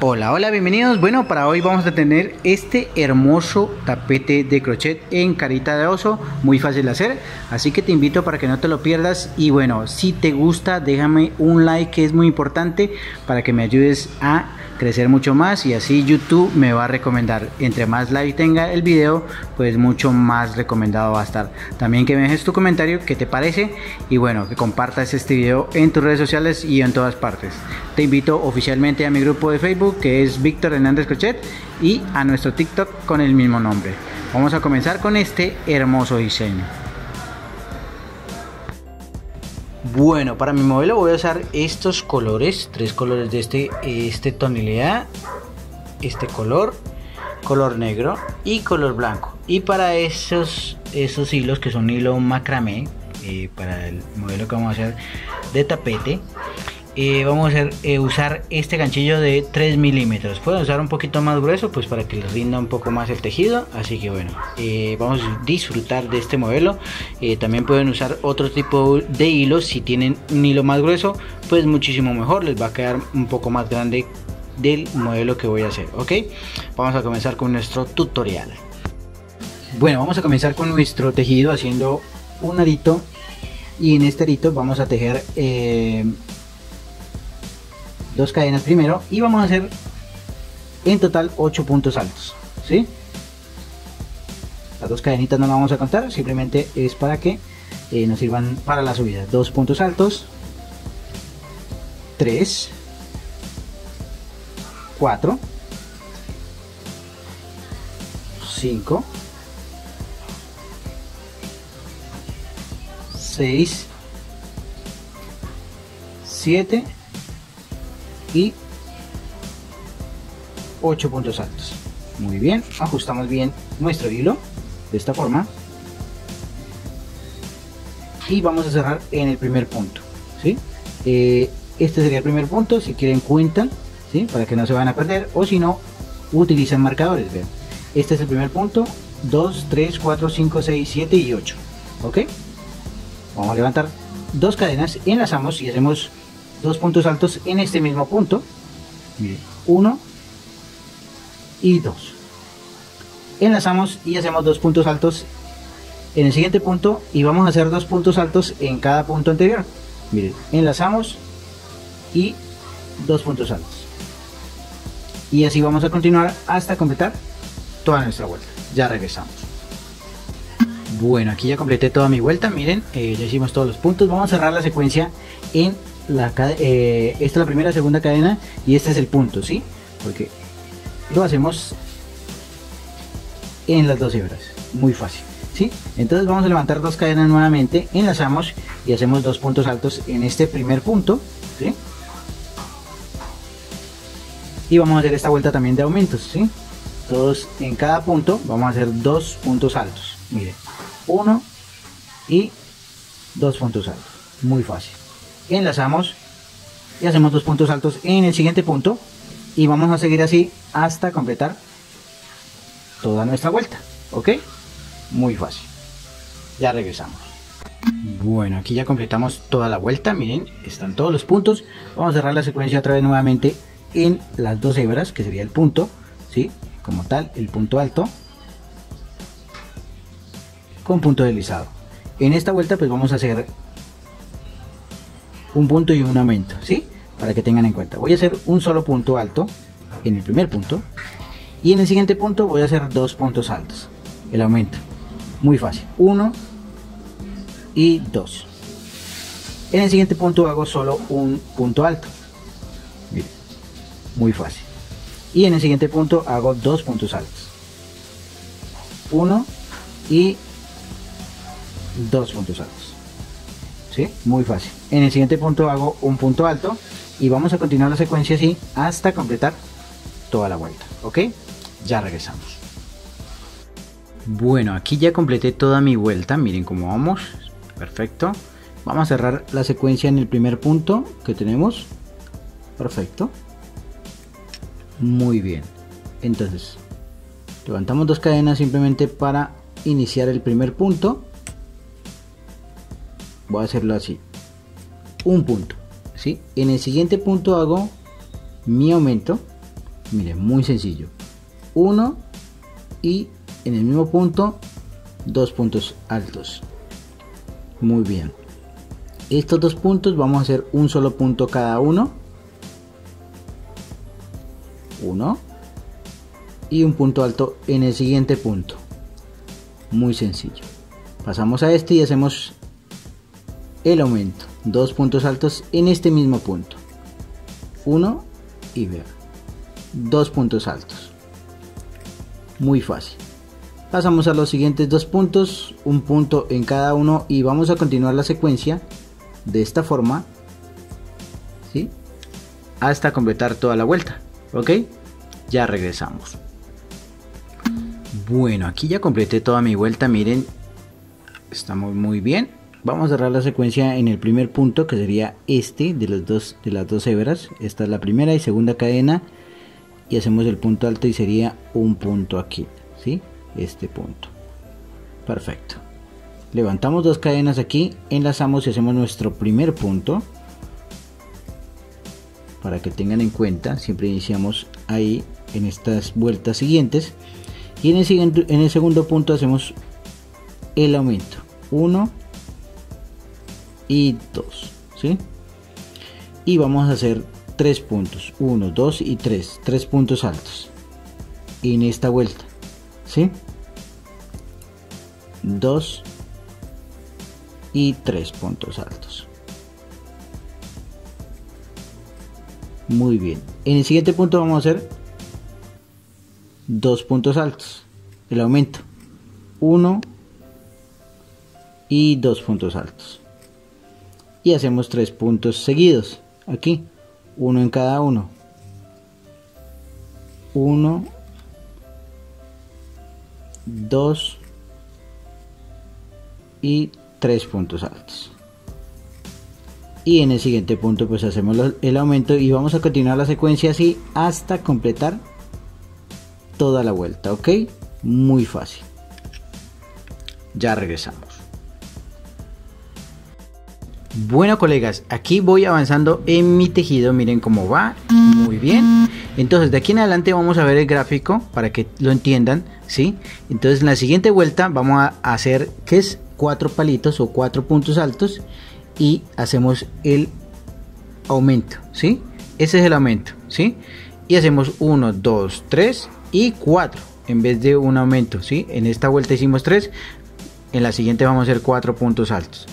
Hola, hola, bienvenidos. Bueno, para hoy vamos a tener este hermoso tapete de crochet en carita de oso, muy fácil de hacer, así que te invito para que no te lo pierdas y bueno, si te gusta, déjame un like que es muy importante para que me ayudes a crecer mucho más y así YouTube me va a recomendar. Entre más like tenga el video, pues mucho más recomendado va a estar. También que me dejes tu comentario, qué te parece y bueno, que compartas este video en tus redes sociales y en todas partes. Te invito oficialmente a mi grupo de Facebook que es Víctor Hernández Crochet y a nuestro TikTok con el mismo nombre. Vamos a comenzar con este hermoso diseño. Bueno, para mi modelo voy a usar estos colores, tres colores de este, este tonalidad, este color, color negro y color blanco. Y para esos, esos hilos que son hilo macramé, eh, para el modelo que vamos a hacer de tapete, eh, vamos a eh, usar este ganchillo de 3 milímetros. Pueden usar un poquito más grueso pues para que les rinda un poco más el tejido. Así que bueno eh, vamos a disfrutar de este modelo. También pueden usar otro tipo de hilos si tienen un hilo más grueso pues muchísimo mejor. Les va a quedar un poco más grande del modelo que voy a hacer ok vamos a comenzar con nuestro tutorial. Bueno vamos a comenzar con nuestro tejido haciendo un arito. Y en este arito vamos a tejer dos cadenas primero y vamos a hacer en total 8 puntos altos ¿sí? las dos cadenitas no las vamos a contar simplemente es para que eh, nos sirvan para la subida dos puntos altos 3 4 5 6 7 y 8 puntos altos muy bien ajustamos bien nuestro hilo de esta forma y vamos a cerrar en el primer punto ¿sí? Eh, este sería el primer punto si quieren cuentan ¿sí? para que no se van a perder o si no utilizan marcadores vean. este es el primer punto 2 3 4 5 6 7 y 8 ok vamos a levantar dos cadenas enlazamos y hacemos dos puntos altos en este mismo punto. uno y dos. Enlazamos y hacemos dos puntos altos en el siguiente punto y vamos a hacer dos puntos altos en cada punto anterior. Miren, enlazamos y dos puntos altos. Y así vamos a continuar hasta completar toda nuestra vuelta. Ya regresamos. Bueno, aquí ya completé toda mi vuelta. Miren, eh, ya hicimos todos los puntos. Vamos a cerrar la secuencia en eh, esta es la primera, segunda cadena y este es el punto, ¿sí? Porque lo hacemos en las dos hebras, muy fácil, ¿sí? Entonces vamos a levantar dos cadenas nuevamente, enlazamos y hacemos dos puntos altos en este primer punto, ¿sí? Y vamos a hacer esta vuelta también de aumentos, ¿sí? Todos en cada punto vamos a hacer dos puntos altos, miren, uno y dos puntos altos, muy fácil enlazamos y hacemos dos puntos altos en el siguiente punto. Y vamos a seguir así hasta completar toda nuestra vuelta ok muy fácil. Ya regresamos. Bueno aquí ya completamos toda la vuelta. Miren están todos los puntos. Vamos a cerrar la secuencia otra vez nuevamente en las dos hebras que sería el punto ¿sí? como tal el punto alto con punto deslizado. En esta vuelta pues vamos a hacer un punto y un aumento, ¿sí? Para que tengan en cuenta. Voy a hacer un solo punto alto en el primer punto y en el siguiente punto voy a hacer dos puntos altos. El aumento. Muy fácil. Uno y dos. En el siguiente punto hago solo un punto alto. muy fácil. Y en el siguiente punto hago dos puntos altos. Uno y dos puntos altos. ¿Sí? Muy fácil. En el siguiente punto hago un punto alto y vamos a continuar la secuencia así hasta completar toda la vuelta, ¿ok? Ya regresamos. Bueno, aquí ya completé toda mi vuelta, miren cómo vamos, perfecto. Vamos a cerrar la secuencia en el primer punto que tenemos, perfecto. Muy bien, entonces levantamos dos cadenas simplemente para iniciar el primer punto voy a hacerlo así. Un punto ¿sí? en el siguiente punto hago mi aumento. Miren muy sencillo. 1 y en el mismo punto dos puntos altos. Muy bien. Estos dos puntos vamos a hacer un solo punto cada uno. Uno y un punto alto en el siguiente punto. Muy sencillo. Pasamos a este y hacemos el aumento. Dos puntos altos en este mismo punto. Uno y vea dos puntos altos. Muy fácil. Pasamos a los siguientes dos puntos un punto en cada uno y vamos a continuar la secuencia de esta forma ¿sí? hasta completar toda la vuelta ok ya regresamos. Bueno aquí ya completé toda mi vuelta miren estamos muy bien vamos a cerrar la secuencia en el primer punto que sería este de los dos de las dos hebras. Esta es la primera y segunda cadena. Y hacemos el punto alto y sería un punto aquí ¿sí? este punto. Perfecto. Levantamos dos cadenas aquí enlazamos y hacemos nuestro primer punto. Para que tengan en cuenta siempre iniciamos ahí en estas vueltas siguientes. Y en el, en el segundo punto hacemos el aumento. 1 y 2 ¿sí? y vamos a hacer tres puntos 1 2 y 3 tres puntos altos en esta vuelta ¿sí? 2 y 3 puntos altos muy bien en el siguiente punto vamos a hacer dos puntos altos el aumento 1 y dos puntos altos y hacemos tres puntos seguidos. Aquí uno en cada uno. Uno dos y tres puntos altos. Y en el siguiente punto pues hacemos el aumento y vamos a continuar la secuencia así hasta completar toda la vuelta ok muy fácil. Ya regresamos bueno colegas, aquí voy avanzando en mi tejido, miren cómo va, muy bien. Entonces de aquí en adelante vamos a ver el gráfico para que lo entiendan, ¿sí? Entonces en la siguiente vuelta vamos a hacer, que es cuatro palitos o cuatro puntos altos y hacemos el aumento, ¿sí? Ese es el aumento, ¿sí? Y hacemos 1, 2, 3 y 4 en vez de un aumento, ¿sí? En esta vuelta hicimos 3, en la siguiente vamos a hacer 4 puntos altos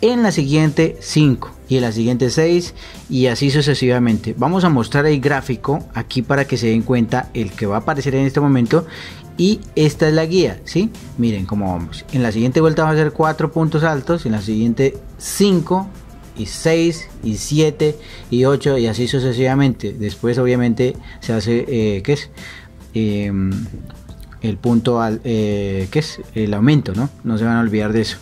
en la siguiente 5 y en la siguiente 6 y así sucesivamente. Vamos a mostrar el gráfico aquí para que se den cuenta el que va a aparecer en este momento y esta es la guía, ¿sí? Miren cómo vamos. En la siguiente vuelta vamos a hacer 4 puntos altos, en la siguiente 5 y 6 y 7 y 8 y así sucesivamente. Después obviamente se hace, eh, ¿qué es? Em, el punto al, eh, ¿qué es? El aumento, ¿no? No se van a olvidar de eso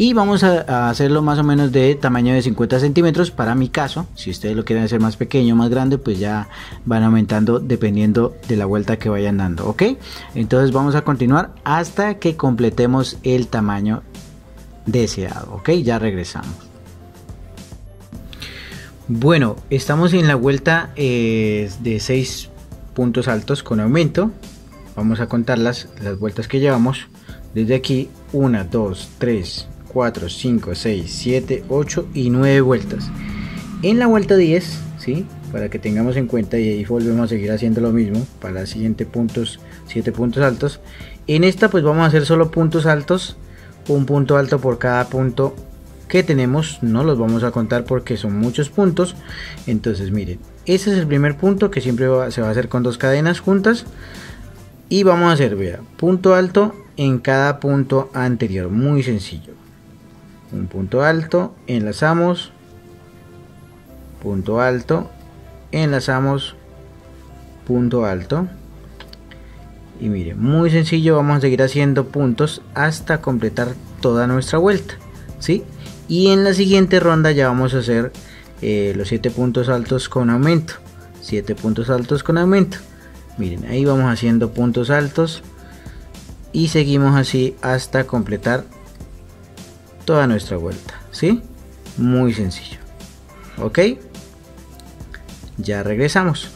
y vamos a, hacerlo más o menos de tamaño de 50 centímetros. Para mi caso si ustedes lo quieren hacer más pequeño más grande pues ya van aumentando dependiendo de la vuelta que vayan dando ok entonces vamos a continuar hasta que completemos el tamaño deseado ok ya regresamos. Bueno estamos en la vuelta eh, de 6 puntos altos con aumento. Vamos a contar las, las vueltas que llevamos. Desde aquí 1 2 3 4, 5, 6, 7, 8 y 9 vueltas. En la vuelta 10, ¿sí? para que tengamos en cuenta y ahí volvemos a seguir haciendo lo mismo para los siguientes puntos, 7 puntos altos. En esta pues vamos a hacer solo puntos altos, un punto alto por cada punto que tenemos, no los vamos a contar porque son muchos puntos. Entonces miren, ese es el primer punto que siempre se va a hacer con dos cadenas juntas. Y vamos a hacer, vea, punto alto en cada punto anterior, muy sencillo un punto alto, enlazamos, punto alto, enlazamos, punto alto. Y miren, muy sencillo, vamos a seguir haciendo puntos hasta completar toda nuestra vuelta, ¿sí? Y en la siguiente ronda ya vamos a hacer eh, los 7 puntos altos con aumento, 7 puntos altos con aumento. Miren, ahí vamos haciendo puntos altos y seguimos así hasta completar toda nuestra vuelta, ¿sí? Muy sencillo. ¿Ok? Ya regresamos.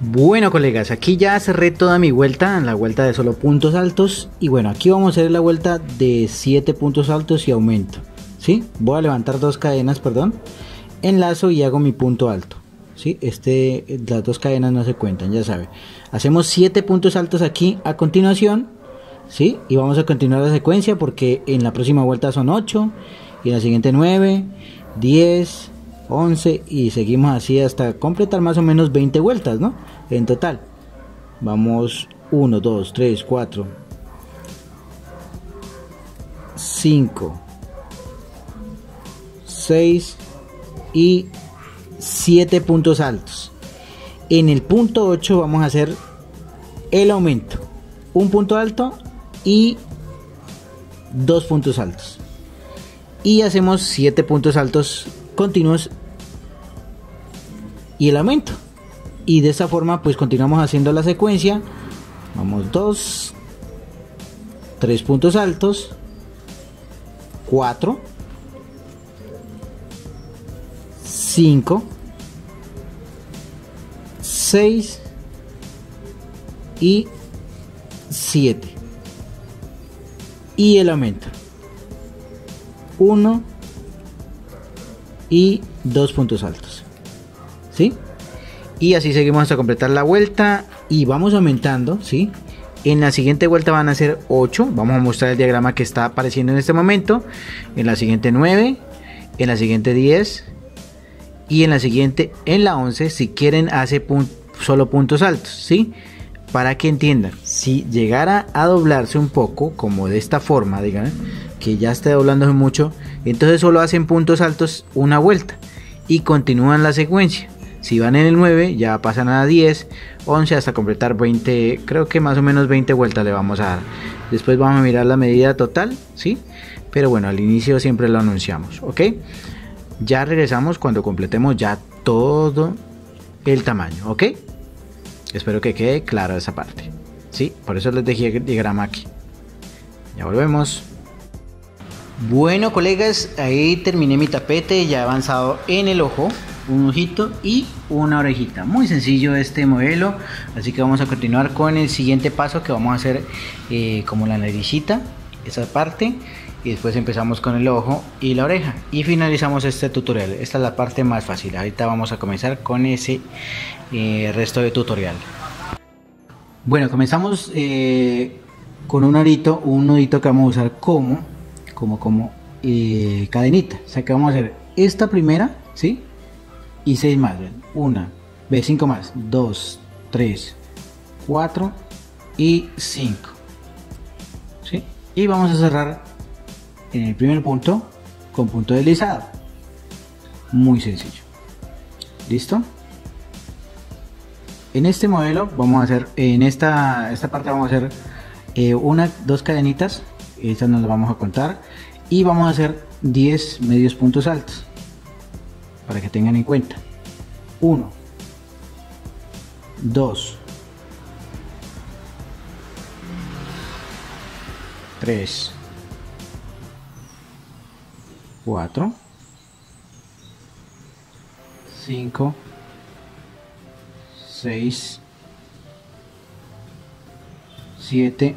Bueno colegas, aquí ya cerré toda mi vuelta, la vuelta de solo puntos altos y bueno, aquí vamos a hacer la vuelta de 7 puntos altos y aumento. ¿Sí? Voy a levantar dos cadenas, perdón, enlazo y hago mi punto alto. ¿Sí? Este, las dos cadenas no se cuentan, ya sabe. Hacemos 7 puntos altos aquí a continuación, ¿sí? Y vamos a continuar la secuencia porque en la próxima vuelta son 8 y en la siguiente 9, 10, 11 y seguimos así hasta completar más o menos 20 vueltas, ¿no? En total. Vamos 1, 2, 3, 4, 5, 6 y 7 puntos altos. En el punto 8 vamos a hacer el aumento. Un punto alto y dos puntos altos. Y hacemos 7 puntos altos continuos y el aumento. Y de esta forma pues continuamos haciendo la secuencia. Vamos 2, 3 puntos altos, 4, 5, 6 y 7. Y el aumento. 1 y 2 puntos altos. ¿Sí? Y así seguimos hasta completar la vuelta y vamos aumentando, ¿sí? En la siguiente vuelta van a ser 8. Vamos a mostrar el diagrama que está apareciendo en este momento. En la siguiente 9. En la siguiente 10 y en la siguiente, en la 11, si quieren hace solo puntos altos, ¿sí? Para que entiendan, si llegara a doblarse un poco, como de esta forma, digan, que ya está doblándose mucho, entonces solo hacen puntos altos una vuelta y continúan la secuencia. Si van en el 9, ya pasan a 10, 11 hasta completar 20, creo que más o menos 20 vueltas le vamos a dar. Después vamos a mirar la medida total, ¿sí? Pero bueno, al inicio siempre lo anunciamos, ¿ok? Ya regresamos cuando completemos ya todo el tamaño, ¿ok? Espero que quede claro esa parte. Sí, por eso les dejé el diagrama aquí. Ya volvemos. Bueno, colegas, ahí terminé mi tapete, ya avanzado en el ojo, un ojito y una orejita. Muy sencillo este modelo, así que vamos a continuar con el siguiente paso que vamos a hacer eh, como la naricita, esa parte y después empezamos con el ojo y la oreja. Y finalizamos este tutorial. Esta es la parte más fácil. Ahorita vamos a comenzar con ese eh, resto de tutorial. Bueno comenzamos eh, con un arito un nudito que vamos a usar como como como eh, cadenita. O sea que vamos a hacer esta primera sí y seis más una ve cinco más. Dos tres cuatro y cinco. ¿sí? y vamos a cerrar en el primer punto con punto deslizado. Muy sencillo. ¿Listo? En este modelo vamos a hacer, en esta, esta parte vamos a hacer eh, una, dos cadenitas, estas nos las vamos a contar, y vamos a hacer 10 medios puntos altos, para que tengan en cuenta. 1, 2, 3, 4, 5, 6, 7,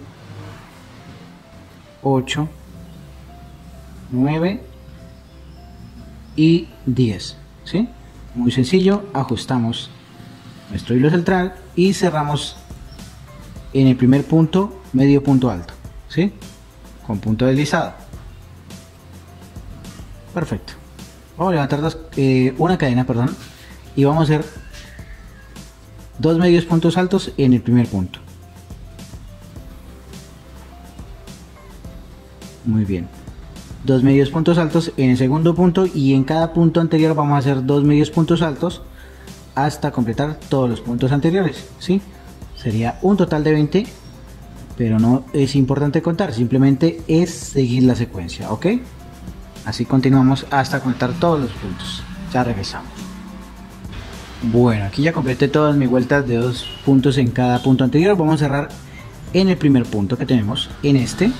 8, 9 y 10. ¿sí? Muy sencillo, ajustamos nuestro hilo central y cerramos en el primer punto, medio punto alto, ¿sí? con punto deslizado. Perfecto. Vamos a levantar eh, una cadena, perdón, y vamos a hacer dos medios puntos altos en el primer punto. Muy bien. Dos medios puntos altos en el segundo punto y en cada punto anterior vamos a hacer dos medios puntos altos hasta completar todos los puntos anteriores. ¿sí? Sería un total de 20, pero no es importante contar, simplemente es seguir la secuencia, ¿ok? Así continuamos hasta contar todos los puntos. Ya regresamos. Bueno, aquí ya completé todas mis vueltas de dos puntos en cada punto anterior. Vamos a cerrar en el primer punto que tenemos, en este,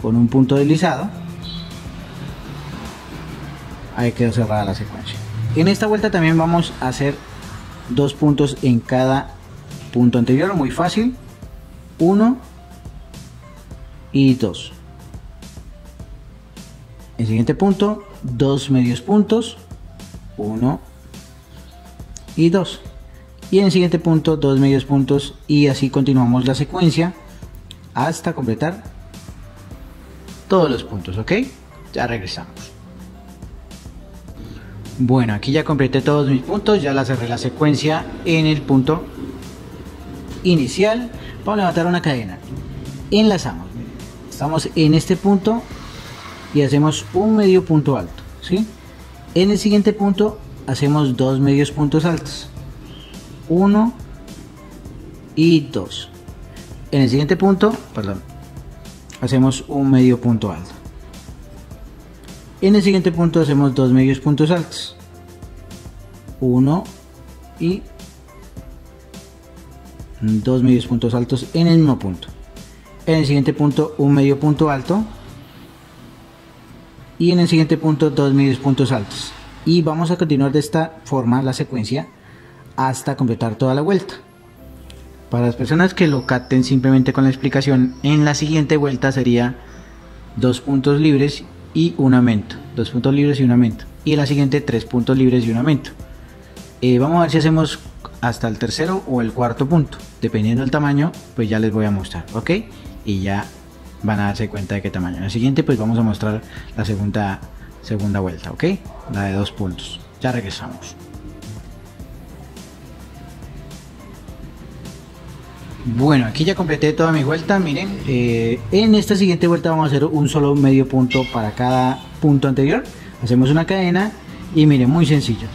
con un punto deslizado. Ahí quedó cerrada la secuencia. En esta vuelta también vamos a hacer dos puntos en cada punto anterior, muy fácil. 1 y 2. El siguiente punto, dos medios puntos, 1 y 2. Y en el siguiente punto, dos medios puntos y así continuamos la secuencia hasta completar todos los puntos, ¿ok? Ya regresamos. Bueno, aquí ya completé todos mis puntos, ya la cerré la secuencia en el punto inicial. Vamos a levantar una cadena. Enlazamos. Estamos en este punto y hacemos un medio punto alto, ¿sí? En el siguiente punto hacemos dos medios puntos altos. Uno y dos. En el siguiente punto, perdón, hacemos un medio punto alto. En el siguiente punto hacemos dos medios puntos altos. Uno y dos medios puntos altos en el mismo punto. En el siguiente punto un medio punto alto. Y en el siguiente punto dos medios puntos altos. Y vamos a continuar de esta forma la secuencia hasta completar toda la vuelta. Para las personas que lo capten simplemente con la explicación, en la siguiente vuelta sería dos puntos libres y un aumento. Dos puntos libres y un aumento. Y en la siguiente tres puntos libres y un aumento. Eh, vamos a ver si hacemos hasta el tercero o el cuarto punto. Dependiendo del tamaño, pues ya les voy a mostrar, ¿ok? Y ya van a darse cuenta de qué tamaño. En el siguiente, pues vamos a mostrar la segunda, segunda vuelta, ¿ok? La de dos puntos. Ya regresamos. Bueno, aquí ya completé toda mi vuelta, miren, eh, en esta siguiente vuelta vamos a hacer un solo medio punto para cada punto anterior. Hacemos una cadena y miren, muy sencillo.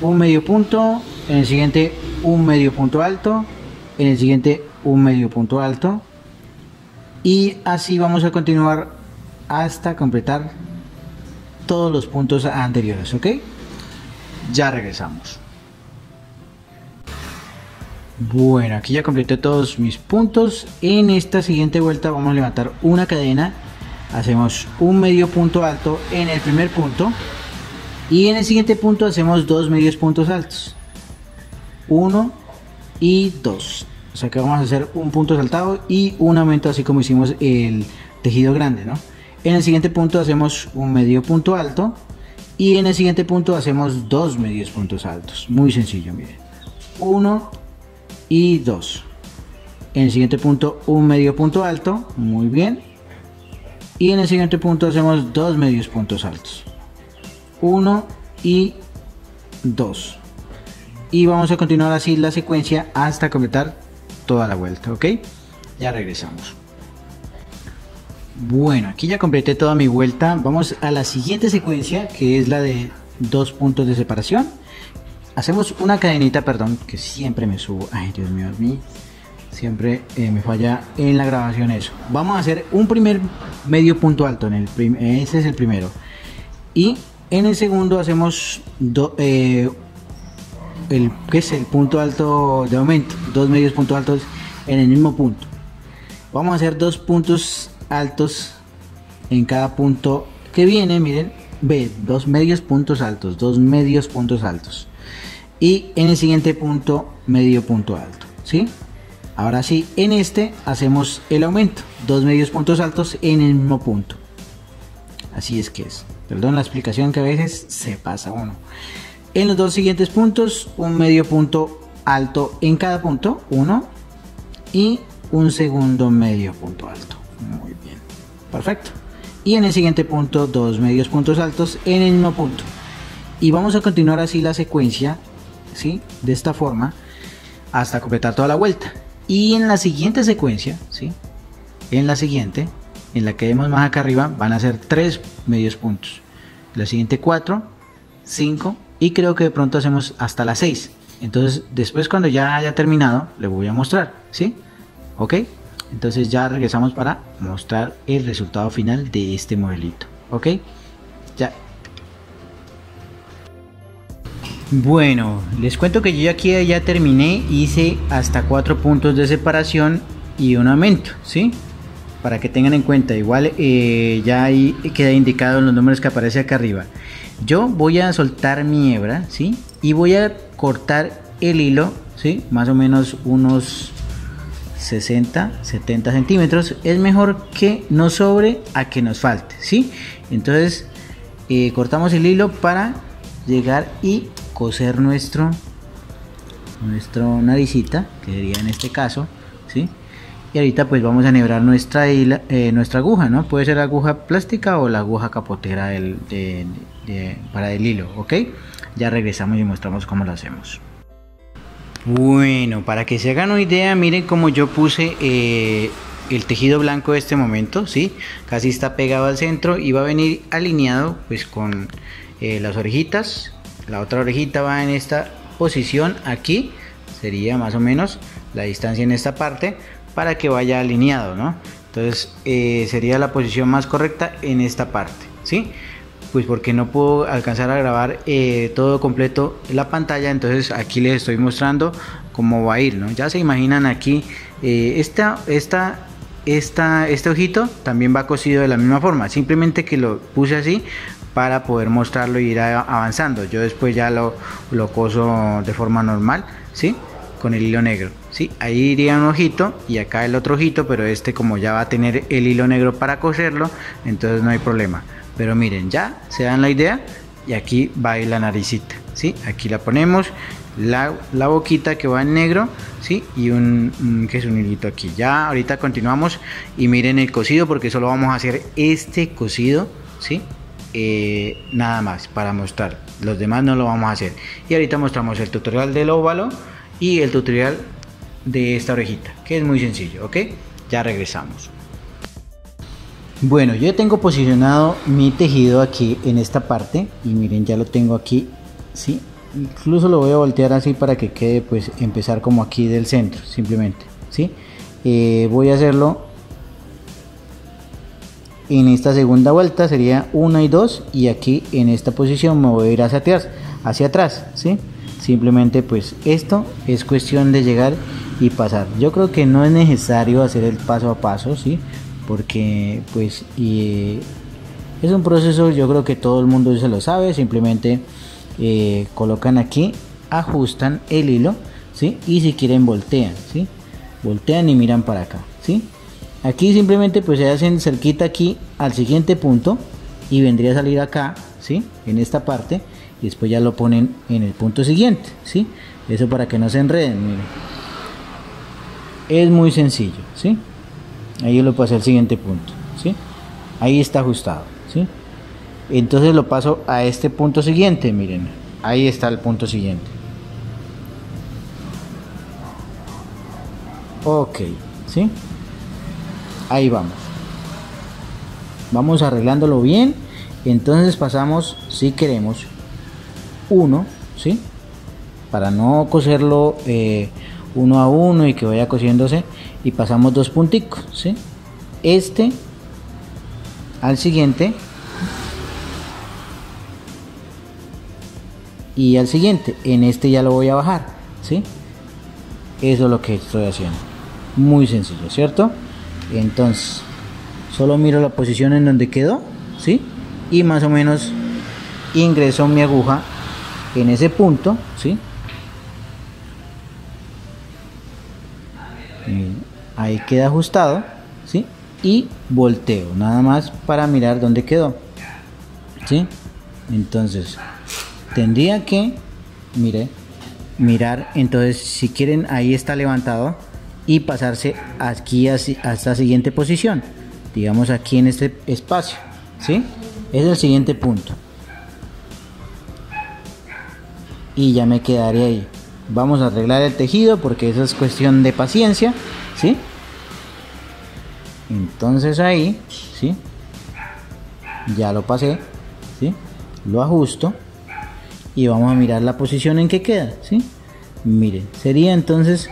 Un medio punto, en el siguiente un medio punto alto, en el siguiente un medio punto alto y así vamos a continuar hasta completar todos los puntos anteriores, ¿ok? Ya regresamos. Bueno, aquí ya completé todos mis puntos. En esta siguiente vuelta vamos a levantar una cadena. Hacemos un medio punto alto en el primer punto. Y en el siguiente punto hacemos dos medios puntos altos. 1 y 2. O sea que vamos a hacer un punto saltado y un aumento así como hicimos el tejido grande, ¿no? En el siguiente punto hacemos un medio punto alto y en el siguiente punto hacemos dos medios puntos altos. Muy sencillo, miren. 1 y 2. En el siguiente punto un medio punto alto, muy bien. Y en el siguiente punto hacemos dos medios puntos altos. 1 y 2 y vamos a continuar así la secuencia hasta completar toda la vuelta, ¿ok? Ya regresamos. Bueno, aquí ya completé toda mi vuelta. Vamos a la siguiente secuencia, que es la de dos puntos de separación. Hacemos una cadenita, perdón, que siempre me subo. Ay, Dios mío, a mí siempre eh, me falla en la grabación eso. Vamos a hacer un primer medio punto alto, en el ese es el primero. Y en el segundo hacemos do, eh, el que es el punto alto de aumento, dos medios puntos altos en el mismo punto. Vamos a hacer dos puntos altos en cada punto que viene, miren, ve, dos medios puntos altos, dos medios puntos altos. Y en el siguiente punto, medio punto alto, ¿sí? Ahora sí, en este hacemos el aumento, dos medios puntos altos en el mismo punto. Así es que es. Perdón la explicación que a veces se pasa uno. En los dos siguientes puntos, un medio punto alto en cada punto, uno, y un segundo medio punto alto. Muy bien, perfecto. Y en el siguiente punto, dos medios puntos altos en el mismo punto. Y vamos a continuar así la secuencia, ¿sí? De esta forma, hasta completar toda la vuelta. Y en la siguiente secuencia, ¿sí? En la siguiente, en la que vemos más acá arriba, van a ser tres medios puntos. La siguiente cuatro, cinco y creo que de pronto hacemos hasta las 6. Entonces, después cuando ya haya terminado, le voy a mostrar, ¿sí? ¿Ok? Entonces ya regresamos para mostrar el resultado final de este modelito, ¿ok? Ya. Bueno, les cuento que yo aquí ya terminé, hice hasta cuatro puntos de separación y un aumento, ¿sí? Para que tengan en cuenta, igual eh, ya ahí queda indicado los números que aparece acá arriba. Yo voy a soltar mi hebra, ¿sí? y voy a cortar el hilo, ¿sí? Más o menos unos 60, 70 centímetros. Es mejor que no sobre a que nos falte, ¿sí? Entonces eh, cortamos el hilo para llegar y coser nuestro nuestro naricita que sería en este caso ¿sí? y ahorita pues vamos a enhebrar nuestra eh, nuestra aguja no puede ser aguja plástica o la aguja capotera del, para el hilo ok ya regresamos y mostramos cómo lo hacemos. Bueno para que se hagan una idea miren cómo yo puse eh, el tejido blanco de este momento sí casi está pegado al centro y va a venir alineado pues con eh, las orejitas. La otra orejita va en esta posición aquí. Sería más o menos la distancia en esta parte para que vaya alineado no entonces eh, sería la posición más correcta en esta parte sí pues porque no puedo alcanzar a grabar eh, todo completo la pantalla entonces aquí les estoy mostrando cómo va a ir no ya se imaginan aquí eh, esta esta esta, este ojito también va cosido de la misma forma simplemente que lo puse así para poder mostrarlo y ir avanzando. Yo después ya lo, lo coso de forma normal, ¿sí? Con el hilo negro, ¿sí? Ahí iría un ojito y acá el otro ojito, pero este como ya va a tener el hilo negro para coserlo, entonces no hay problema. Pero miren, ya se dan la idea y aquí va la naricita, ¿sí? Aquí la ponemos, la, la, boquita que va en negro, ¿sí? Y un, que es un hilito aquí. Ya ahorita continuamos y miren el cosido porque solo vamos a hacer este cosido, ¿sí? Eh, nada más para mostrar los demás no lo vamos a hacer y ahorita mostramos el tutorial del óvalo y el tutorial de esta orejita que es muy sencillo ok ya regresamos bueno yo tengo posicionado mi tejido aquí en esta parte y miren ya lo tengo aquí sí incluso lo voy a voltear así para que quede pues empezar como aquí del centro simplemente sí eh, voy a hacerlo en esta segunda vuelta sería 1 y 2 y aquí en esta posición me voy a ir hacia atrás, hacia atrás, ¿sí? Simplemente pues esto es cuestión de llegar y pasar. Yo creo que no es necesario hacer el paso a paso, ¿sí? Porque pues y, es un proceso, yo creo que todo el mundo se lo sabe, simplemente eh, colocan aquí, ajustan el hilo, ¿sí? Y si quieren voltean, ¿sí? Voltean y miran para acá, ¿sí? Aquí simplemente pues se hacen cerquita aquí al siguiente punto y vendría a salir acá, ¿sí? En esta parte y después ya lo ponen en el punto siguiente, ¿sí? Eso para que no se enreden, miren. Es muy sencillo, ¿sí? Ahí lo pasé al siguiente punto, ¿sí? Ahí está ajustado, ¿sí? Entonces lo paso a este punto siguiente, miren. Ahí está el punto siguiente. Ok, ¿sí? ahí vamos vamos arreglándolo bien entonces pasamos si queremos uno ¿sí? para no coserlo eh, uno a uno y que vaya cosiéndose y pasamos dos punticos ¿sí? este al siguiente y al siguiente en este ya lo voy a bajar ¿sí? eso es lo que estoy haciendo muy sencillo cierto entonces solo miro la posición en donde quedó ¿sí? y más o menos ingreso mi aguja en ese punto ¿sí? Ahí queda ajustado ¿sí? y volteo nada más para mirar dónde quedó ¿sí? entonces tendría que mirar entonces si quieren ahí está levantado y pasarse aquí a, esta siguiente posición digamos aquí en este espacio ¿sí? es el siguiente punto y ya me quedaré ahí vamos a arreglar el tejido porque eso es cuestión de paciencia ¿sí? entonces ahí ¿sí? ya lo pasé ¿sí? lo ajusto y vamos a mirar la posición en que queda ¿sí? miren sería entonces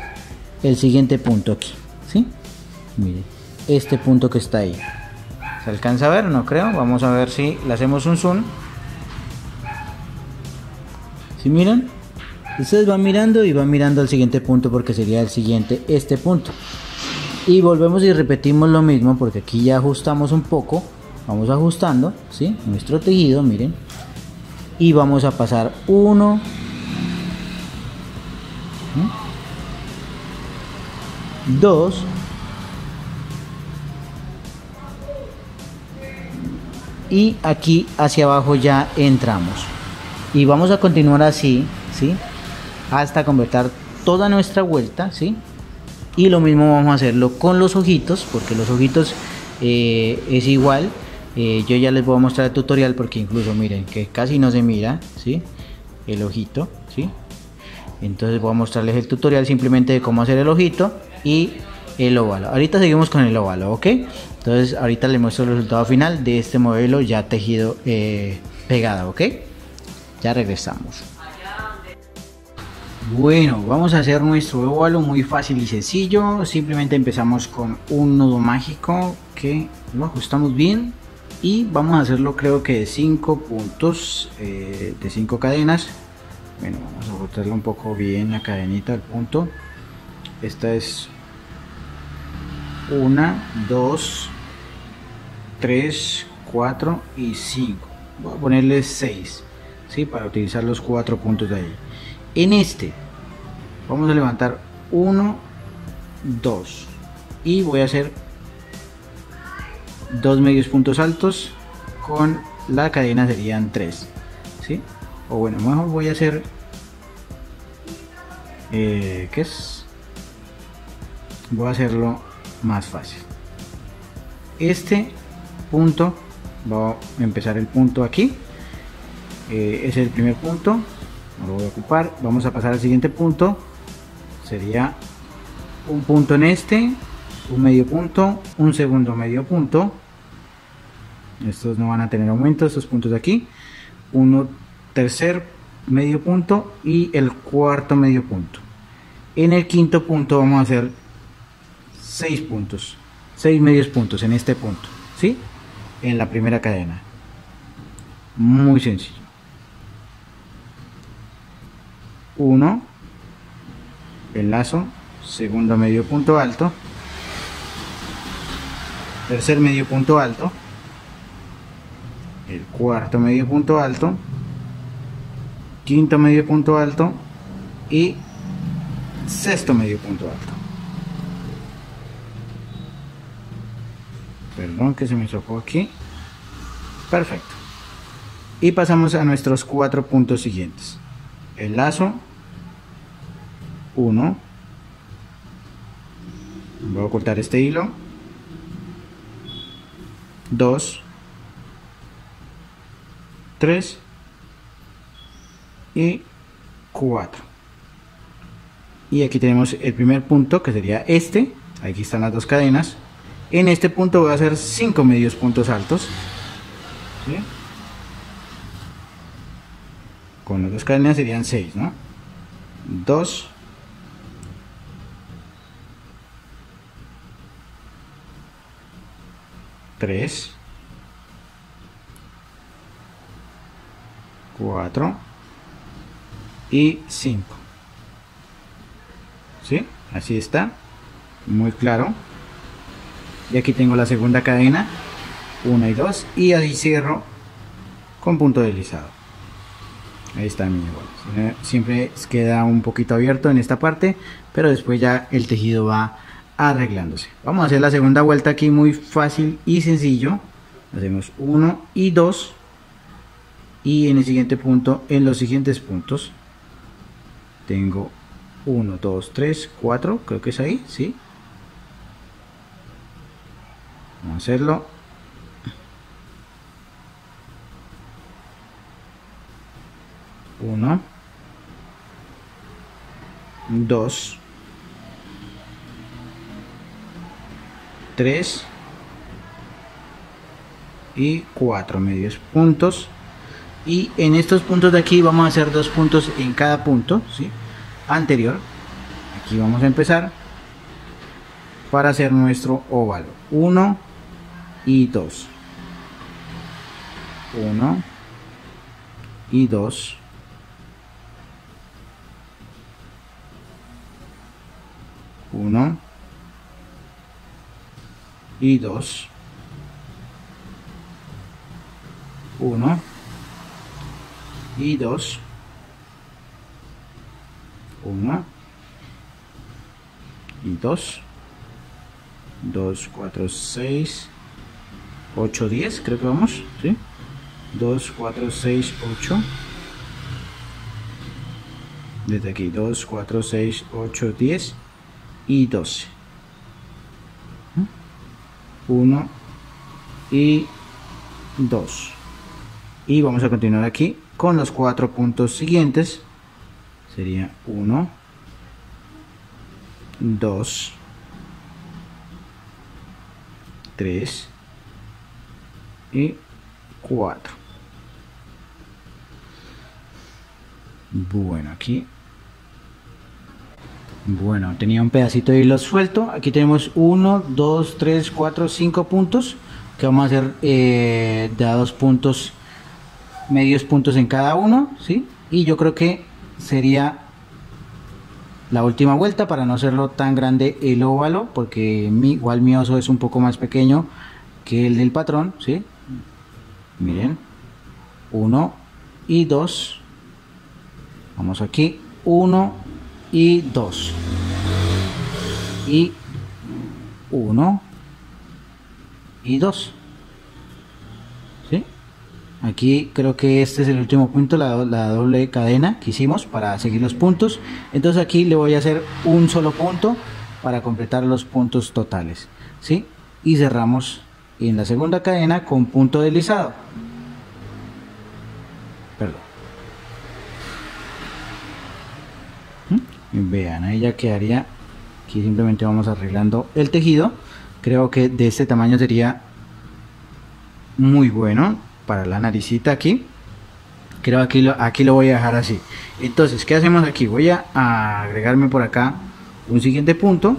el siguiente punto aquí, ¿sí? Mire, este punto que está ahí. ¿Se alcanza a ver? No creo. Vamos a ver si le hacemos un zoom. ¿Sí miran? Ustedes van mirando y van mirando al siguiente punto porque sería el siguiente, este punto. Y volvemos y repetimos lo mismo porque aquí ya ajustamos un poco. Vamos ajustando, ¿sí? Nuestro tejido, miren. Y vamos a pasar uno, 2 y aquí hacia abajo ya entramos y vamos a continuar así ¿sí? Hasta completar toda nuestra vuelta ¿sí? y lo mismo vamos a hacerlo con los ojitos porque los ojitos eh, es igual eh, yo ya les voy a mostrar el tutorial porque incluso miren que casi no se mira ¿sí? el ojito ¿sí? entonces voy a mostrarles el tutorial simplemente de cómo hacer el ojito y el óvalo ahorita seguimos con el óvalo ok entonces ahorita les muestro el resultado final de este modelo ya tejido eh, pegado ok ya regresamos bueno vamos a hacer nuestro óvalo muy fácil y sencillo simplemente empezamos con un nudo mágico que lo ajustamos bien y vamos a hacerlo creo que de 5 puntos eh, de 5 cadenas bueno vamos a ajustarlo un poco bien la cadenita al punto esta es una, dos, tres, cuatro y cinco. Voy a ponerle seis, ¿sí? Para utilizar los cuatro puntos de ahí. En este vamos a levantar uno, dos y voy a hacer dos medios puntos altos con la cadena serían tres, ¿sí? O bueno, mejor voy a hacer eh, ¿qué es? Voy a hacerlo más fácil este punto voy a empezar el punto aquí eh, es el primer punto lo voy a ocupar vamos a pasar al siguiente punto sería un punto en este un medio punto un segundo medio punto estos no van a tener aumento estos puntos de aquí uno tercer medio punto y el cuarto medio punto en el quinto punto vamos a hacer 6 puntos, 6 medios puntos en este punto, ¿sí? En la primera cadena. Muy sencillo. 1, el lazo, segundo medio punto alto, tercer medio punto alto, el cuarto medio punto alto, quinto medio punto alto. Y sexto medio punto alto. perdón que se me socó aquí. Perfecto. Y pasamos a nuestros cuatro puntos siguientes el lazo. 1 voy a ocultar este hilo. 2 3 y 4 y aquí tenemos el primer punto que sería este. Aquí están las dos cadenas. En este punto voy a hacer 5 medios puntos altos. Con las dos cadenas serían 6, ¿no? 2. 3. 4. Y 5. ¿Sí? Así está. Muy claro y aquí tengo la segunda cadena 1 y 2 y ahí cierro con punto deslizado ahí está mi igual siempre queda un poquito abierto en esta parte pero después ya el tejido va arreglándose. Vamos a hacer la segunda vuelta aquí muy fácil y sencillo. Hacemos 1 y 2 y en el siguiente punto en los siguientes puntos tengo 1 2 3 4 creo que es ahí sí Vamos a hacerlo. Uno. Dos. Tres. Y cuatro medios puntos. Y en estos puntos de aquí vamos a hacer dos puntos en cada punto. ¿sí? Anterior. Aquí vamos a empezar para hacer nuestro óvalo. Uno y 2. 1 y 2. 1 y 2. 1 y 2. 1 y 2 2 4 6 8 10 creo que vamos ¿sí? 2 4 6 8 desde aquí 2 4 6 8 10 y 12 1 y 2 y vamos a continuar aquí con los cuatro puntos siguientes. Sería 1 2 3 y 4 bueno aquí bueno tenía un pedacito de hilo suelto aquí tenemos 1 2 3 4 5 puntos que vamos a hacer eh, de a dos puntos medios puntos en cada uno ¿sí? y yo creo que sería la última vuelta para no hacerlo tan grande el óvalo porque mi, igual mi oso es un poco más pequeño que el del patrón ¿sí? miren 1 y 2 vamos aquí 1 y 2 y 1 y 2 ¿sí? aquí creo que este es el último punto la, la, doble cadena que hicimos para seguir los puntos. Entonces aquí le voy a hacer un solo punto para completar los puntos totales ¿sí? y cerramos en la segunda cadena con punto deslizado vean ahí ya quedaría aquí simplemente vamos arreglando el tejido. Creo que de este tamaño sería muy bueno para la naricita aquí. Creo aquí lo, aquí lo voy a dejar así. Entonces qué hacemos aquí voy a agregarme por acá un siguiente punto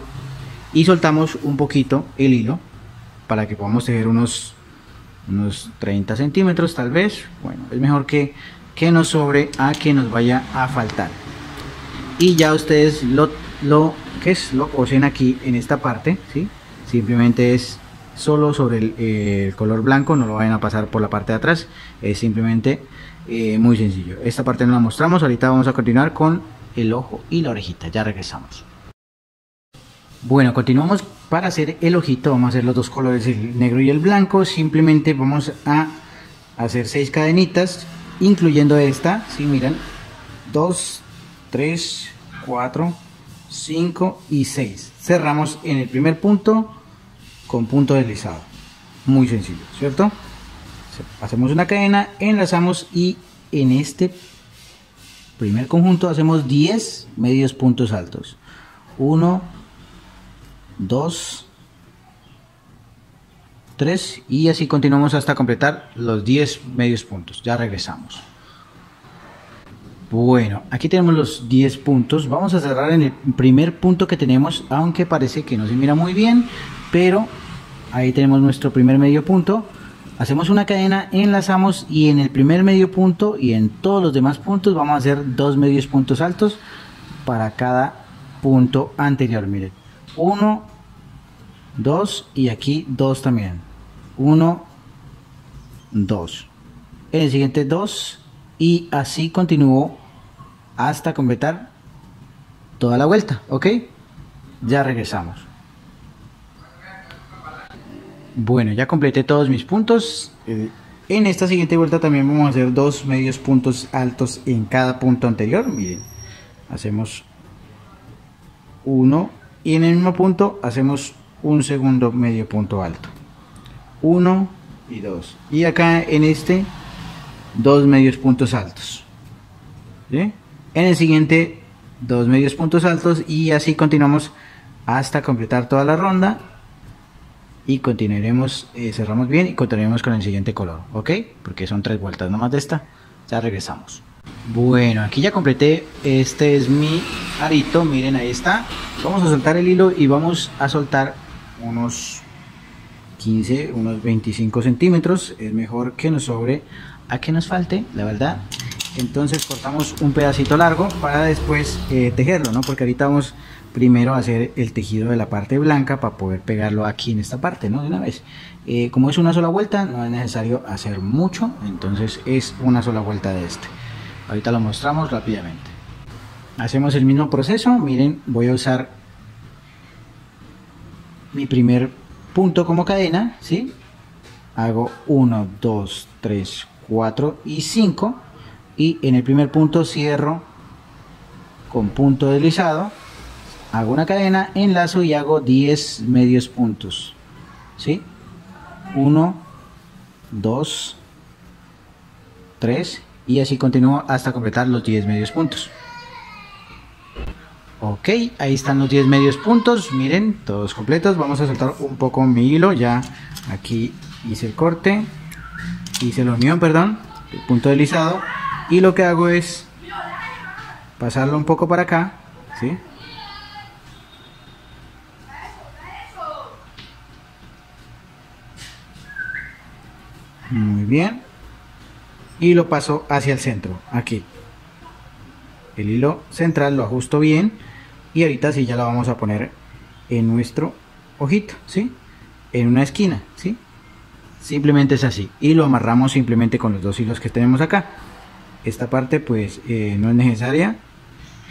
y soltamos un poquito el hilo para que podamos tejer unos unos 30 centímetros tal vez. Bueno es mejor que que nos sobre a que nos vaya a faltar y ya ustedes lo, lo que es lo cosen aquí en esta parte ¿sí? simplemente es solo sobre el, color blanco no lo vayan a pasar por la parte de atrás. Es simplemente eh, muy sencillo. Esta parte no la mostramos ahorita vamos a continuar con el ojo y la orejita. Ya regresamos. Bueno continuamos para hacer el ojito. Vamos a hacer los dos colores el negro y el blanco. Simplemente vamos a hacer seis cadenitas incluyendo esta. Si miran 2 3 4, 5 y 6. Cerramos en el primer punto con punto deslizado. Muy sencillo, ¿cierto? Hacemos una cadena, enlazamos y en este primer conjunto hacemos 10 medios puntos altos. 1, 2, 3 y así continuamos hasta completar los 10 medios puntos. Ya regresamos. Bueno, aquí tenemos los 10 puntos. Vamos a cerrar en el primer punto que tenemos, aunque parece que no se mira muy bien, pero ahí tenemos nuestro primer medio punto. Hacemos una cadena, enlazamos y en el primer medio punto y en todos los demás puntos vamos a hacer dos medios puntos altos para cada punto anterior. Miren, 1, 2 y aquí 2 también. 1, 2. En el siguiente 2 y así continúo hasta completar toda la vuelta, ¿ok? Ya regresamos. Bueno, ya completé todos mis puntos. Eh, en esta siguiente vuelta también vamos a hacer dos medios puntos altos en cada punto anterior. Miren, hacemos uno y en el mismo punto hacemos un segundo medio punto alto. Uno y dos. Y acá en este, dos medios puntos altos. En el siguiente, dos medios puntos altos y así continuamos hasta completar toda la ronda y continuaremos, eh, cerramos bien y continuaremos con el siguiente color, ¿ok? Porque son tres vueltas nomás de esta, ya regresamos. Bueno, aquí ya completé, este es mi arito, miren ahí está. Vamos a soltar el hilo y vamos a soltar unos 15, unos 25 centímetros. Es mejor que nos sobre a que nos falte, la verdad entonces cortamos un pedacito largo para después eh, tejerlo no porque ahorita vamos primero a hacer el tejido de la parte blanca para poder pegarlo aquí en esta parte no de una vez. Eh, como es una sola vuelta no es necesario hacer mucho entonces es una sola vuelta de este. Ahorita lo mostramos rápidamente. Hacemos el mismo proceso miren voy a usar mi primer punto como cadena, ¿sí? Hago 1, 2, 3, 4 y 5 y en el primer punto cierro con punto deslizado, hago una cadena, enlazo y hago 10 medios puntos, ¿sí? 1, 2, 3 y así continúo hasta completar los 10 medios puntos. Ok, ahí están los 10 medios puntos, miren, todos completos. Vamos a soltar un poco mi hilo, ya aquí hice el corte, hice la unión, perdón, el punto deslizado. Y lo que hago es pasarlo un poco para acá, ¿sí? Muy bien. Y lo paso hacia el centro, aquí. El hilo central lo ajusto bien y ahorita sí ya la vamos a poner en nuestro ojito, ¿sí? En una esquina, ¿sí? Simplemente es así. Y lo amarramos simplemente con los dos hilos que tenemos acá. Esta parte pues eh, no es necesaria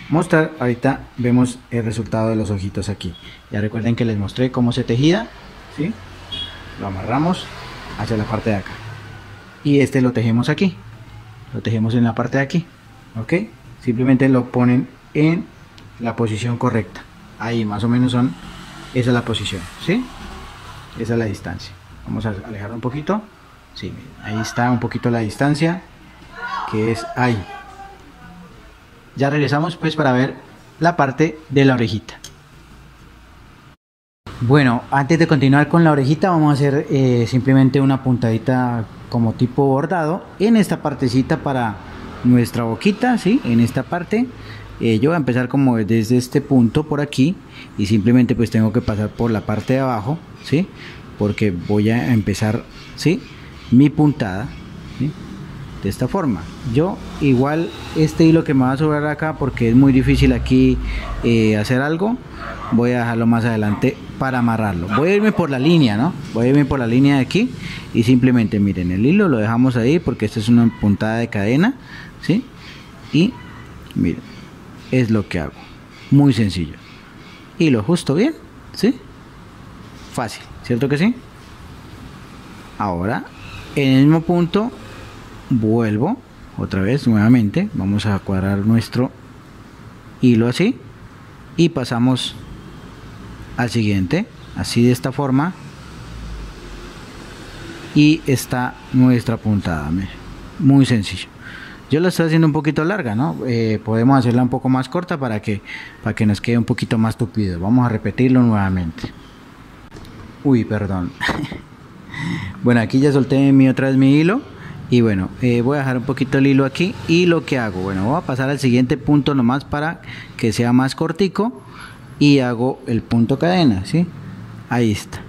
mostrar. Ahorita vemos el resultado de los ojitos aquí. Ya recuerden que les mostré cómo se tejida, ¿sí? Lo amarramos hacia la parte de acá. Y este lo tejemos aquí. Lo tejemos en la parte de aquí. ¿Ok? Simplemente lo ponen en la posición correcta. Ahí más o menos son, esa es la posición, ¿sí? Esa es la distancia. Vamos a alejar un poquito. Sí, ahí está un poquito la distancia, que es ahí. Ya regresamos pues para ver la parte de la orejita. Bueno, antes de continuar con la orejita vamos a hacer eh, simplemente una puntadita como tipo bordado en esta partecita para nuestra boquita, ¿sí? En esta parte eh, yo voy a empezar como desde este punto por aquí y simplemente pues tengo que pasar por la parte de abajo ¿sí? porque voy a empezar ¿sí? mi puntada de esta forma yo igual este hilo que me va a sobrar acá porque es muy difícil aquí eh, hacer algo voy a dejarlo más adelante para amarrarlo voy a irme por la línea no voy a irme por la línea de aquí y simplemente miren el hilo lo dejamos ahí porque esta es una puntada de cadena ¿sí? y miren es lo que hago. Muy sencillo. Y lo justo bien, ¿sí? Fácil, ¿cierto que sí? Ahora, en el mismo punto, vuelvo otra vez nuevamente. Vamos a cuadrar nuestro hilo así. Y pasamos al siguiente, así de esta forma. Y está nuestra puntada. Muy sencillo. Yo la estoy haciendo un poquito larga, ¿no? Eh, podemos hacerla un poco más corta para que, para que nos quede un poquito más tupido. Vamos a repetirlo nuevamente. Uy, perdón. bueno, aquí ya solté mi otra vez mi hilo. Y bueno, eh, voy a dejar un poquito el hilo aquí. Y lo que hago, bueno, voy a pasar al siguiente punto nomás para que sea más cortico. Y hago el punto cadena, ¿sí? Ahí está.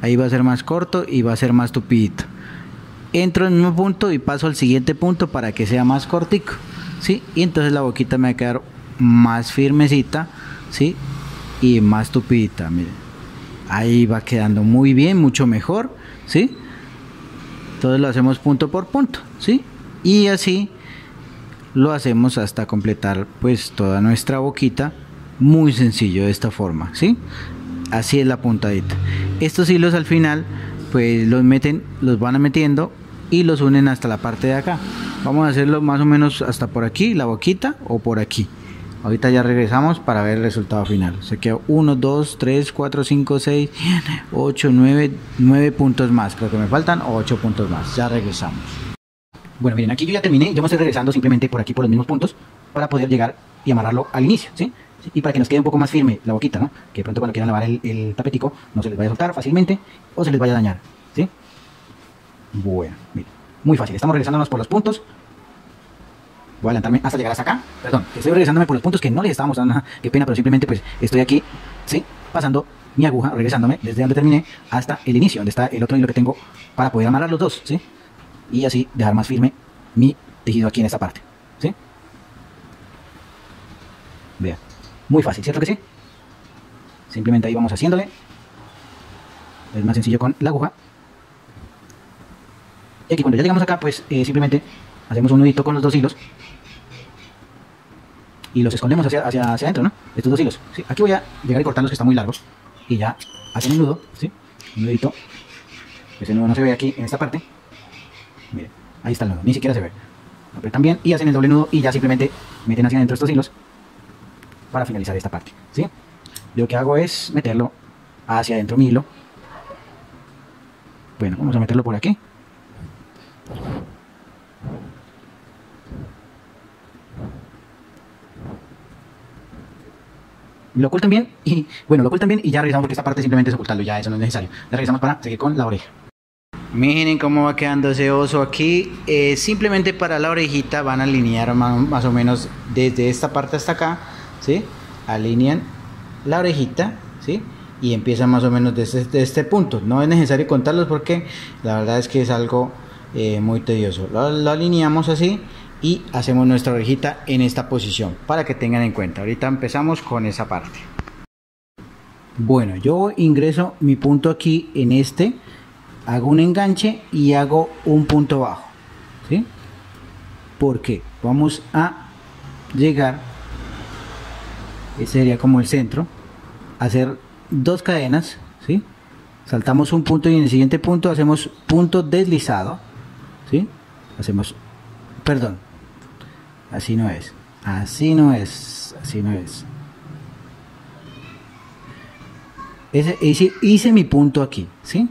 Ahí va a ser más corto y va a ser más tupidito entro en un punto y paso al siguiente punto para que sea más cortico, ¿sí? Y entonces la boquita me va a quedar más firmecita, ¿sí? Y más tupidita, miren. Ahí va quedando muy bien, mucho mejor, ¿sí? Entonces lo hacemos punto por punto, ¿sí? Y así lo hacemos hasta completar pues toda nuestra boquita muy sencillo de esta forma, ¿sí? Así es la puntadita. Estos hilos al final pues los meten, los van metiendo y los unen hasta la parte de acá. Vamos a hacerlo más o menos hasta por aquí, la boquita o por aquí. Ahorita ya regresamos para ver el resultado final. Se quedó 1, 2, 3, 4, 5, 6, 8, 9, 9 puntos más. Creo que me faltan 8 puntos más. Ya regresamos. Bueno, miren, aquí yo ya terminé. Yo me estoy regresando simplemente por aquí por los mismos puntos para poder llegar y amarrarlo al inicio, ¿sí? Y para que nos quede un poco más firme la boquita, ¿no? Que pronto cuando quieran lavar el, tapetico no se les vaya a soltar fácilmente o se les vaya a dañar, ¿sí? Bueno, mira, muy fácil. Estamos regresándonos por los puntos. Voy a adelantarme hasta llegar hasta acá. Perdón, estoy regresándome por los puntos que no les estábamos dando. Qué pena, pero simplemente pues estoy aquí, ¿sí? Pasando mi aguja, regresándome desde donde terminé hasta el inicio, donde está el otro hilo que tengo para poder amarrar los dos, ¿sí? Y así dejar más firme mi tejido aquí en esta parte, ¿sí? Vean, muy fácil, ¿cierto que sí? Simplemente ahí vamos haciéndole. Es más sencillo con la aguja. Y aquí cuando ya llegamos acá, pues eh, simplemente hacemos un nudito con los dos hilos y los escondemos hacia, hacia, hacia adentro, ¿no? Estos dos hilos. aquí voy a llegar y cortar los que están muy largos y ya hacen un nudo, ¿sí? Un nudito. Ese nudo no se ve aquí en esta parte. Miren, ahí está el nudo, ni siquiera se ve. Apretan bien y hacen el doble nudo y ya simplemente meten hacia adentro estos hilos para finalizar esta parte, ¿sí? Yo lo que hago es meterlo hacia adentro mi hilo. Bueno, vamos a meterlo por aquí. Lo ocultan bien y bueno, lo ocultan bien y ya revisamos porque esta parte simplemente es ocultarlo, ya eso no es necesario. Ya revisamos para seguir con la oreja. Miren cómo va quedando ese oso aquí. Eh, simplemente para la orejita van a alinear más, o menos desde esta parte hasta acá, ¿sí? Alinean la orejita, ¿sí? Y empiezan más o menos desde, este punto. No es necesario contarlos porque la verdad es que es algo eh, muy tedioso. lo alineamos así y hacemos nuestra orejita en esta posición para que tengan en cuenta. Ahorita empezamos con esa parte. Bueno, yo ingreso mi punto aquí en este, hago un enganche y hago un punto bajo. ¿Sí? Porque vamos a llegar, ese sería como el centro, hacer dos cadenas, ¿sí? Saltamos un punto y en el siguiente punto hacemos punto deslizado, ¿sí? Hacemos, perdón, Así no es. Así no es. Así no es. hice, hice mi punto aquí, ¿sí?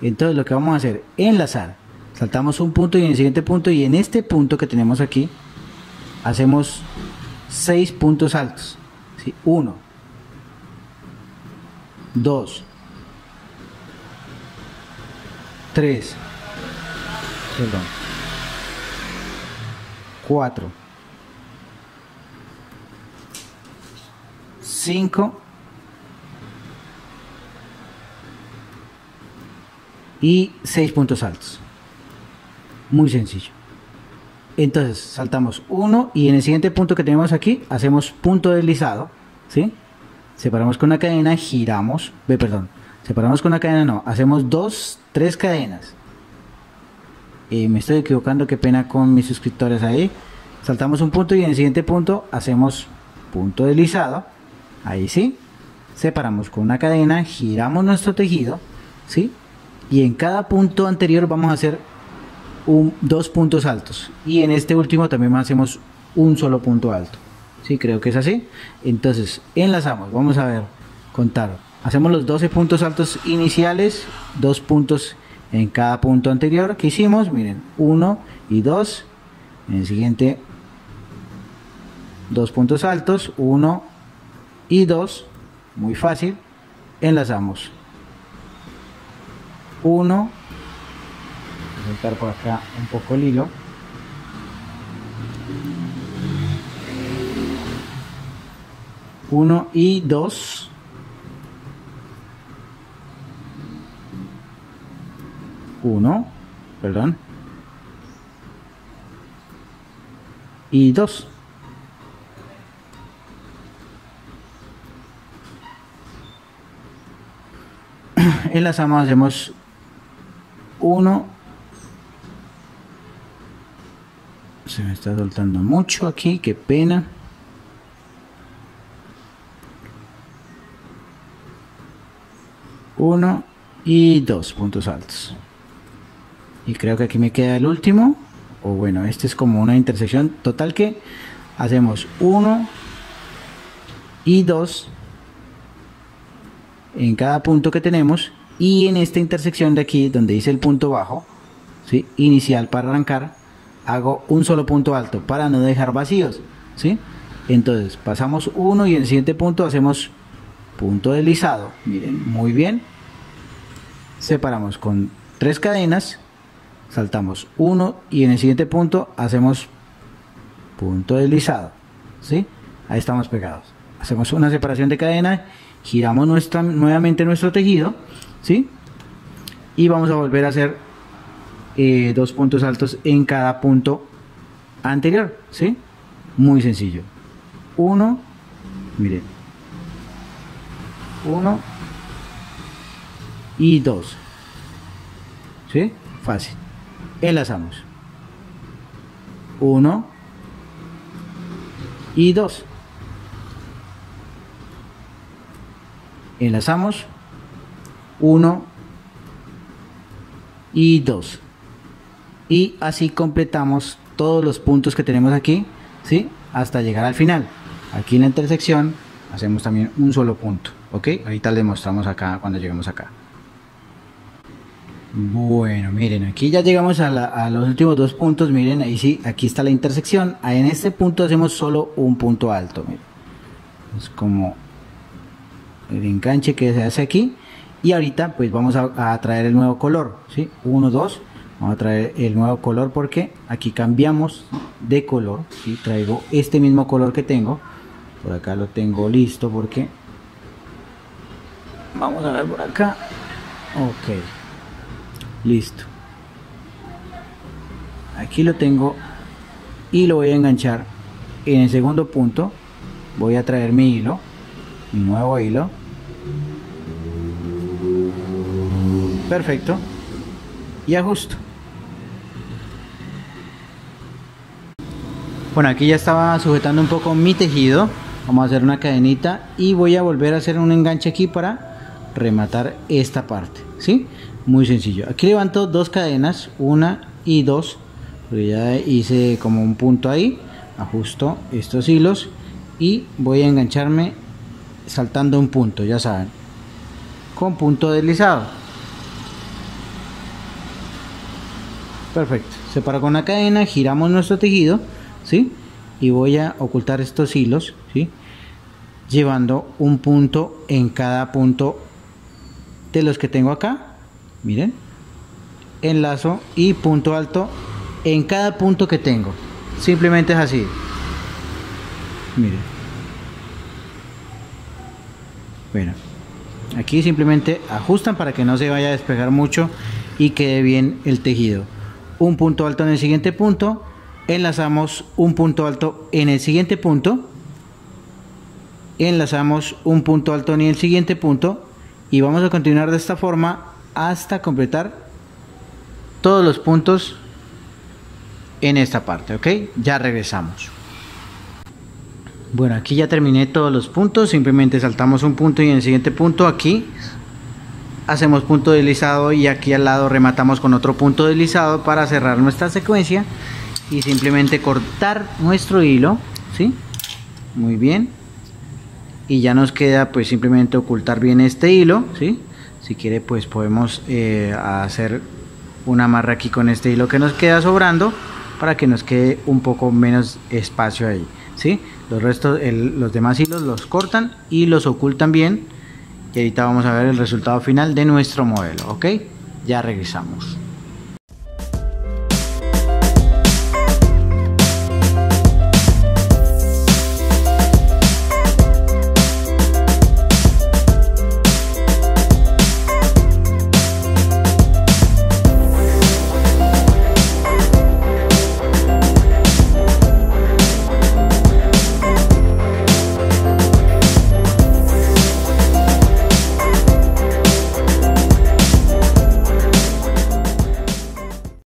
Entonces lo que vamos a hacer, enlazar. Saltamos un punto y en el siguiente punto y en este punto que tenemos aquí hacemos seis puntos altos. ¿sí? Uno, dos, tres, perdón, 4, 5 y 6 puntos altos. Muy sencillo. Entonces saltamos 1 y en el siguiente punto que tenemos aquí hacemos punto deslizado. ¿sí? Separamos con una cadena, giramos. Ve, perdón. Separamos con una cadena, no. Hacemos 2, 3 cadenas me estoy equivocando, qué pena con mis suscriptores ahí. Saltamos un punto y en el siguiente punto hacemos punto deslizado. Ahí sí. Separamos con una cadena, giramos nuestro tejido, ¿sí? Y en cada punto anterior vamos a hacer un, dos puntos altos. Y en este último también hacemos un solo punto alto. Sí, creo que es así. Entonces, enlazamos. Vamos a ver, contar. Hacemos los 12 puntos altos iniciales, dos puntos en cada punto anterior que hicimos, miren, 1 y 2, en el siguiente dos puntos altos, 1 y 2, muy fácil, enlazamos. 1, soltar por acá un poco el hilo, uno y dos 1, perdón, y 2. Enlazamos, hacemos 1, se me está soltando mucho aquí, qué pena. Uno y dos puntos altos y creo que aquí me queda el último o bueno este es como una intersección total que hacemos 1 y 2 en cada punto que tenemos y en esta intersección de aquí donde dice el punto bajo ¿sí? inicial para arrancar hago un solo punto alto para no dejar vacíos ¿sí? entonces pasamos uno y en el siguiente punto hacemos punto deslizado miren muy bien separamos con tres cadenas saltamos uno y en el siguiente punto hacemos punto deslizado ¿sí? ahí estamos pegados hacemos una separación de cadena giramos nuestra, nuevamente nuestro tejido ¿sí? y vamos a volver a hacer eh, dos puntos altos en cada punto anterior ¿sí? muy sencillo uno miren uno y dos ¿sí? fácil enlazamos. 1 y 2 enlazamos. 1 y 2 y así completamos todos los puntos que tenemos aquí ¿sí? hasta llegar al final. Aquí en la intersección hacemos también un solo punto ok ahorita le mostramos acá cuando lleguemos acá bueno miren aquí ya llegamos a, los últimos dos puntos miren ahí sí aquí está la intersección. Ahí en este punto hacemos solo un punto alto es como el enganche que se hace aquí. Y ahorita pues vamos a, traer el nuevo color ¿sí? 1 2 vamos a traer el nuevo color porque aquí cambiamos de color y traigo este mismo color que tengo. Por acá lo tengo listo porque vamos a ver por acá. Ok listo. Aquí lo tengo y lo voy a enganchar. En el segundo punto voy a traer mi hilo mi nuevo hilo. Perfecto. Y ajusto. Bueno aquí ya estaba sujetando un poco mi tejido. Vamos a hacer una cadenita y voy a volver a hacer un enganche aquí para rematar esta parte ¿sí? Muy sencillo aquí levanto dos cadenas una y dos porque ya hice como un punto ahí ajusto estos hilos y voy a engancharme saltando un punto ya saben con punto deslizado perfecto separo con la cadena giramos nuestro tejido ¿sí? y voy a ocultar estos hilos ¿sí? llevando un punto en cada punto de los que tengo acá miren. Enlazo y punto alto en cada punto que tengo. Simplemente es así. Miren. Bueno aquí simplemente ajustan para que no se vaya a despegar mucho y quede bien el tejido. Un punto alto en el siguiente punto, enlazamos un punto alto en el siguiente punto, enlazamos un punto alto en el siguiente punto. Y vamos a continuar de esta forma hasta completar todos los puntos en esta parte, ¿ok? Ya regresamos. Bueno, aquí ya terminé todos los puntos, simplemente saltamos un punto y en el siguiente punto aquí hacemos punto deslizado y aquí al lado rematamos con otro punto deslizado para cerrar nuestra secuencia y simplemente cortar nuestro hilo ¿sí? muy bien y ya nos queda pues simplemente ocultar bien este hilo ¿sí? Si quiere pues podemos eh, hacer una amarra aquí con este hilo que nos queda sobrando para que nos quede un poco menos espacio ahí ¿sí? los restos los demás hilos los cortan y los ocultan bien. Y ahorita vamos a ver el resultado final de nuestro modelo ok ya regresamos